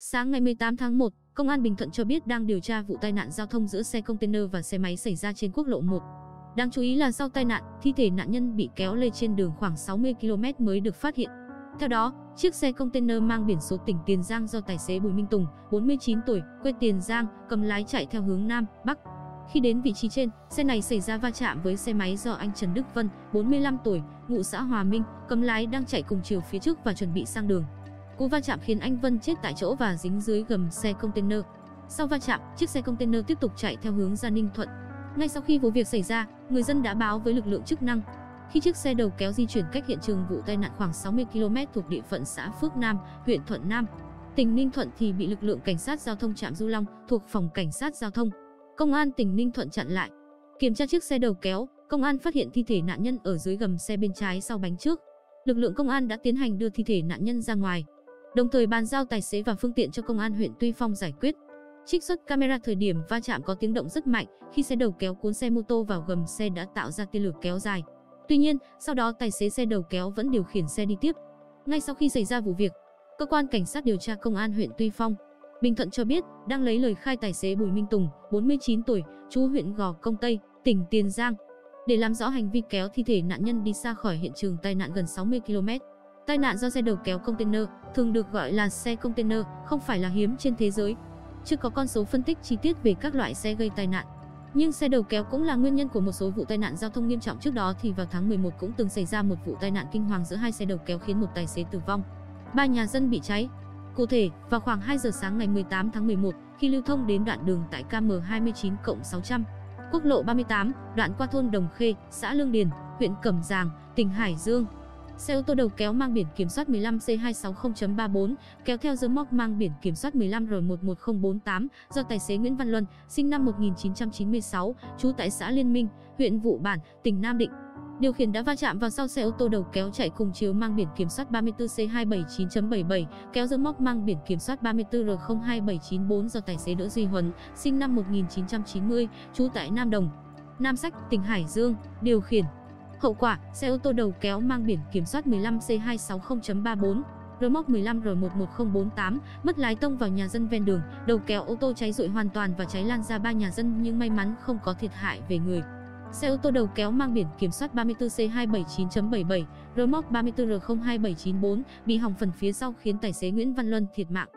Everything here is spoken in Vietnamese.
Sáng ngày 18 tháng 1, Công an Bình Thuận cho biết đang điều tra vụ tai nạn giao thông giữa xe container và xe máy xảy ra trên quốc lộ 1. Đáng chú ý là sau tai nạn, thi thể nạn nhân bị kéo lê trên đường khoảng 60 km mới được phát hiện. Theo đó, chiếc xe container mang biển số tỉnh Tiền Giang do tài xế Bùi Minh Tùng, 49 tuổi, quê Tiền Giang, cầm lái chạy theo hướng Nam, Bắc. Khi đến vị trí trên, xe này xảy ra va chạm với xe máy do anh Trần Đức Vân, 45 tuổi, ngụ xã Hòa Minh, cầm lái đang chạy cùng chiều phía trước và chuẩn bị sang đường. Cú va chạm khiến anh Vân chết tại chỗ và dính dưới gầm xe container. Sau va chạm, chiếc xe container tiếp tục chạy theo hướng ra Ninh Thuận. Ngay sau khi vụ việc xảy ra, người dân đã báo với lực lượng chức năng. Khi chiếc xe đầu kéo di chuyển cách hiện trường vụ tai nạn khoảng 60 km thuộc địa phận xã Phước Nam, huyện Thuận Nam, tỉnh Ninh Thuận thì bị lực lượng cảnh sát giao thông trạm Du Long thuộc phòng cảnh sát giao thông, công an tỉnh Ninh Thuận chặn lại. Kiểm tra chiếc xe đầu kéo, công an phát hiện thi thể nạn nhân ở dưới gầm xe bên trái sau bánh trước. Lực lượng công an đã tiến hành đưa thi thể nạn nhân ra ngoài, đồng thời bàn giao tài xế và phương tiện cho công an huyện Tuy Phong giải quyết. Trích xuất camera thời điểm va chạm có tiếng động rất mạnh, khi xe đầu kéo cuốn xe mô tô vào gầm xe đã tạo ra tia lửa kéo dài. Tuy nhiên, sau đó tài xế xe đầu kéo vẫn điều khiển xe đi tiếp. Ngay sau khi xảy ra vụ việc, cơ quan cảnh sát điều tra công an huyện Tuy Phong, Bình Thuận cho biết đang lấy lời khai tài xế Bùi Minh Tùng, 49 tuổi, chú huyện Gò Công Tây, tỉnh Tiền Giang, để làm rõ hành vi kéo thi thể nạn nhân đi xa khỏi hiện trường tai nạn gần 60 km. Tai nạn do xe đầu kéo container, thường được gọi là xe container, không phải là hiếm trên thế giới. Chưa có con số phân tích chi tiết về các loại xe gây tai nạn. Nhưng xe đầu kéo cũng là nguyên nhân của một số vụ tai nạn giao thông nghiêm trọng trước đó thì vào tháng 11 cũng từng xảy ra một vụ tai nạn kinh hoàng giữa hai xe đầu kéo khiến một tài xế tử vong. Ba nhà dân bị cháy. Cụ thể, vào khoảng 2 giờ sáng ngày 18 tháng 11, khi lưu thông đến đoạn đường tại KM29 600, quốc lộ 38, đoạn qua thôn Đồng Khê, xã Lương Điền, huyện Cẩm Giàng, tỉnh Hải Dương, Xe ô tô đầu kéo mang biển kiểm soát 15C260.34 kéo theo dấu móc mang biển kiểm soát 15R11048 do tài xế Nguyễn Văn Luân, sinh năm 1996, trú tại xã Liên Minh, huyện Vụ Bản, tỉnh Nam Định. Điều khiển đã va chạm vào sau xe ô tô đầu kéo chạy cùng chiều mang biển kiểm soát 34C279.77 kéo dấu móc mang biển kiểm soát 34R02794 do tài xế Đỗ Duy Huấn, sinh năm 1990, trú tại Nam Đồng, Nam Sách, tỉnh Hải Dương, điều khiển. Hậu quả, xe ô tô đầu kéo mang biển kiểm soát 15C260.34 rơ móc 15R11048 mất lái tông vào nhà dân ven đường, đầu kéo ô tô cháy rụi hoàn toàn và cháy lan ra ba nhà dân nhưng may mắn không có thiệt hại về người. Xe ô tô đầu kéo mang biển kiểm soát 34C279.77 rơ móc 34R02794 bị hỏng phần phía sau khiến tài xế Nguyễn Văn Luân thiệt mạng.